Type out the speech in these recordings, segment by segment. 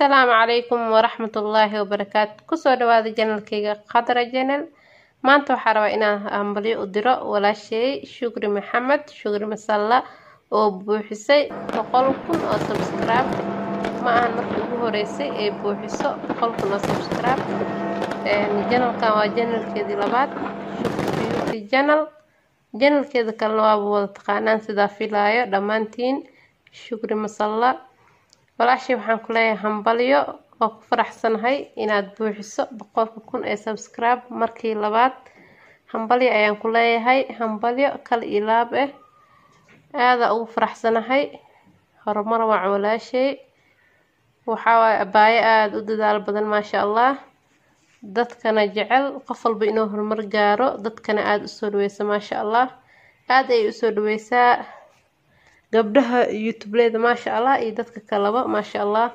asalaamu calaykum waraxmatullaahi wabarakaatu ku soo dhawaada janalkayga khadra janal maanta waxaa rabaa inaan hambalyo u diro walaasheey shukri maxamed shukri masalla oo buuxisay boqol kun oo subscribe. Ma ahan markii ugu horeysay ee buuxiso boqol kun oo subscribe. Janalkan waa janalkeedii labaad. Shukri janal janalkeeda kalena waaba wada taqaanaan sidaa filaayo dhammaantiin. Shukri masalla walaashay waxaan ku leeyahay hambalyo waa ku faraxsanahay inaad buuxiso boqolka kun ee subscribe markii labaad. Hambalyo ayaan ku leeyahay hambalyo kal iyo laab ah aadaa ugu faraxsanahay. Horumar waac walaashay. Waxawaaye abaayo aada u dadaal badan maasha allah dadkana jecel qof walba inuu horumar gaaro dadkana aada u soo dhaweysa maasha allah aada ayay u soo dhaweysaa gabdhaha youtubeleda maasha allah iyo dadka kaleba maasha allah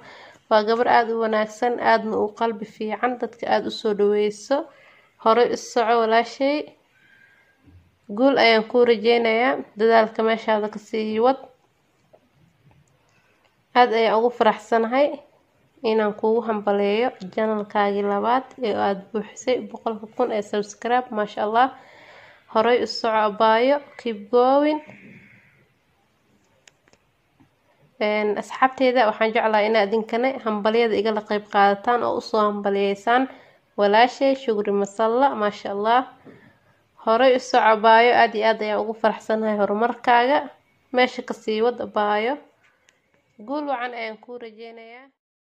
waa gabar aada u wanaagsan aadna u qalbi fiican dadka aada u soo dhaweyso. Horey u soco walaashay. Guul ayaan kuu rajeynayaa dadaalka meeshaada ka sii wad. Aada ayaan ugu faraxsanahay inaan kugu hambaleeyo janalkaagii labaad ee aada buuxisay boqolka kun ee subscribe maasha allah horey u soco abaayo going asxaabteeda waxaan jeclahay inaa idinkana hambalyada igala qeyb qaadataan oo u soo hambaliyeysaan walaashay shugri masalla maasha allah horey u soco abaayo aada iyo aad ayaan ugu faraxsanahay horumarkaaga. Meesha ka sii wad abaayo. Guul wacan ayaan kuu rajeynayaa